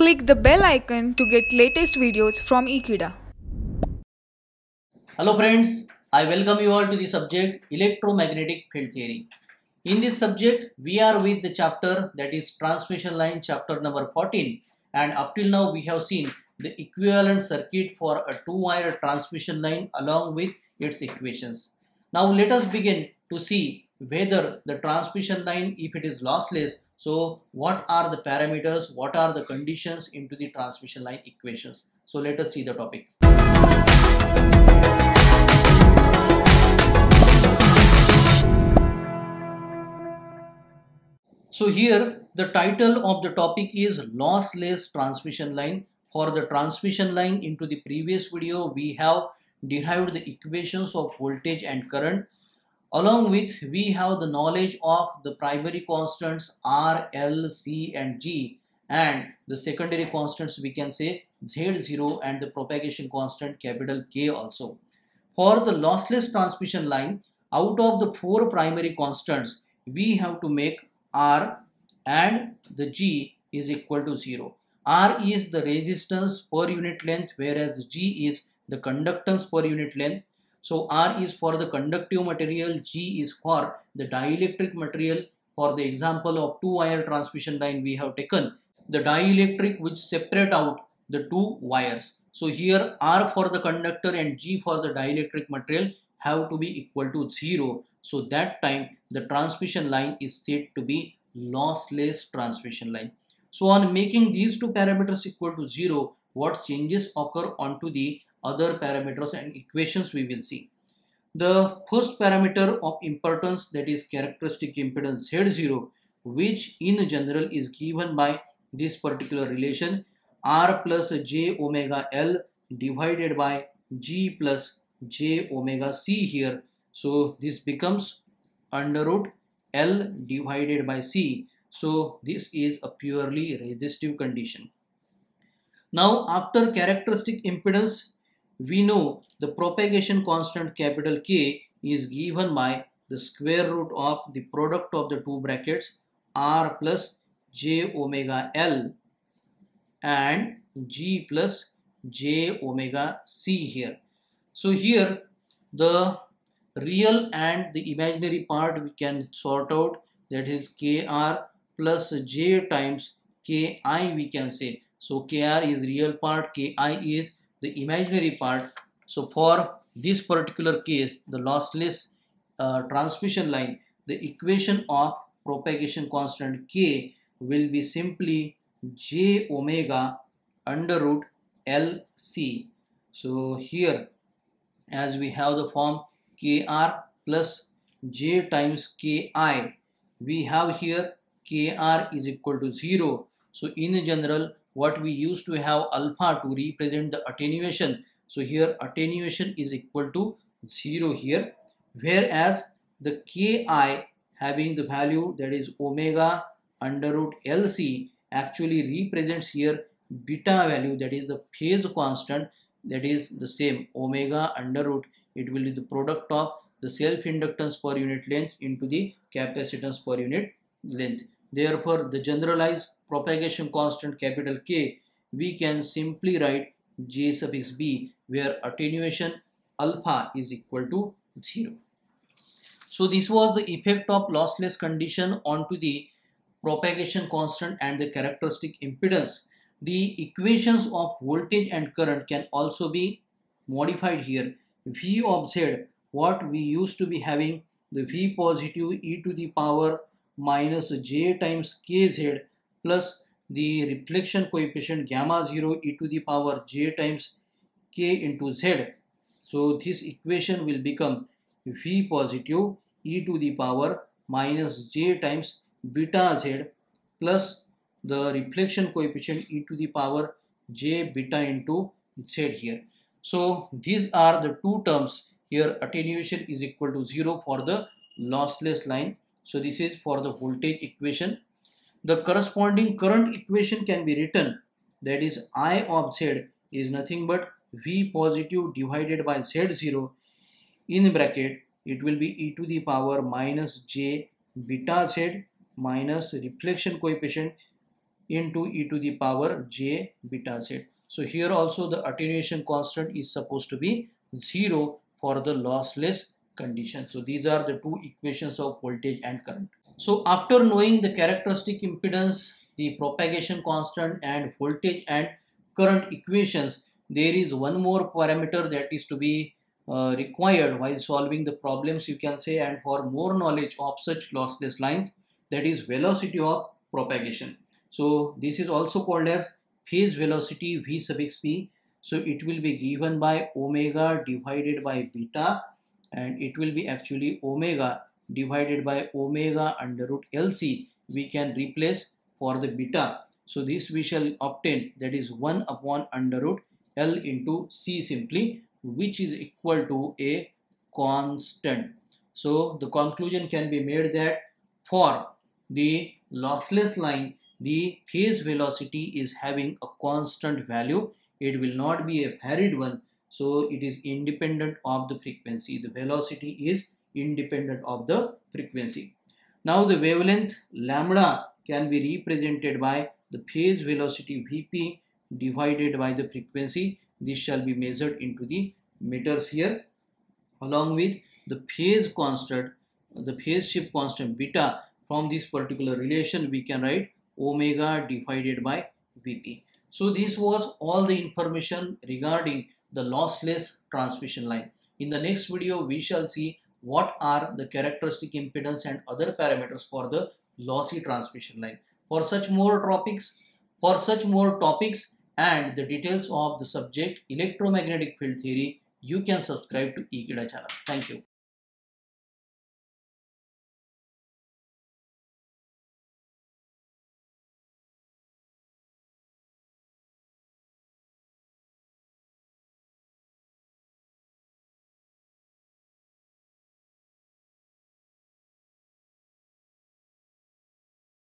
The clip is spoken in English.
Click the bell icon to get latest videos from Ekeeda. Hello friends, I welcome you all to the subject electromagnetic field theory. In this subject, we are with the chapter that is transmission line chapter number 14 and up till now we have seen the equivalent circuit for a two-wire transmission line along with its equations. Now let us begin to see whether the transmission line if it is lossless so what are the parameters? What are the conditions into the transmission line equations? So let us see the topic. So here the title of the topic is lossless transmission line. For the transmission line into the previous video we have derived the equations of voltage and current along with we have the knowledge of the primary constants R, L, C and G and the secondary constants we can say Z0 and the propagation constant capital K also. For the lossless transmission line out of the four primary constants we have to make R and the G is equal to 0. R is the resistance per unit length whereas G is the conductance per unit length. So R is for the conductive material, G is for the dielectric material. For the example of two wire transmission line we have taken the dielectric which separate out the two wires. So here R for the conductor and G for the dielectric material have to be equal to 0 so that time the transmission line is said to be lossless transmission line. So on making these two parameters equal to 0, what changes occur onto the other parameters and equations we will see. The first parameter of importance that is characteristic impedance Z0 which in general is given by this particular relation R plus J omega L divided by G plus J omega C here so this becomes under root L divided by C. So this is a purely resistive condition. Now after characteristic impedance, we know the propagation constant capital K is given by the square root of the product of the two brackets R plus J omega L and G plus J omega C here. So here the real and the imaginary part we can sort out that is kr plus j times ki we can say so kr is real part ki is the imaginary part. So for this particular case the lossless uh, transmission line the equation of propagation constant k will be simply j omega under root lc so here as we have the form kr plus j times ki we have here kr is equal to 0 so in general what we used to have alpha to represent the attenuation. So here attenuation is equal to 0 here whereas the ki having the value that is omega under root lc actually represents here beta value that is the phase constant that is the same omega under root. It will be the product of the self inductance per unit length into the capacitance per unit length. Therefore the generalized propagation constant capital K we can simply write J suffix B where attenuation alpha is equal to 0 so this was the effect of lossless condition onto the propagation constant and the characteristic impedance. The equations of voltage and current can also be modified here. V of Z what we used to be having the V positive e to the power minus j times kz plus the reflection coefficient gamma 0 e to the power j times k into z. So this equation will become V positive e to the power minus j times beta z plus the reflection coefficient e to the power j beta into z here. So these are the two terms here attenuation is equal to 0 for the lossless line. So this is for the voltage equation. The corresponding current equation can be written that is I of Z is nothing but V positive divided by Z0 in bracket it will be e to the power minus j beta z minus reflection coefficient into e to the power j beta z. So here also the attenuation constant is supposed to be 0 for the lossless condition. So these are the two equations of voltage and current. So after knowing the characteristic impedance, the propagation constant and voltage and current equations, there is one more parameter that is to be uh, required while solving the problems you can say and for more knowledge of such lossless lines that is velocity of propagation. So this is also called as phase velocity v sub p. So it will be given by omega divided by beta and it will be actually omega divided by omega under root LC we can replace for the beta. So this we shall obtain that is 1 upon under root L into C simply which is equal to a constant. So the conclusion can be made that for the lossless line the phase velocity is having a constant value it will not be a varied one so it is independent of the frequency the velocity is independent of the frequency now the wavelength lambda can be represented by the phase velocity vp divided by the frequency this shall be measured into the meters here along with the phase constant the phase shift constant beta from this particular relation we can write omega divided by Vp. So this was all the information regarding the lossless transmission line. In the next video, we shall see what are the characteristic impedance and other parameters for the lossy transmission line. For such more topics, for such more topics and the details of the subject electromagnetic field theory, you can subscribe to Ekeeda channel. Thank you.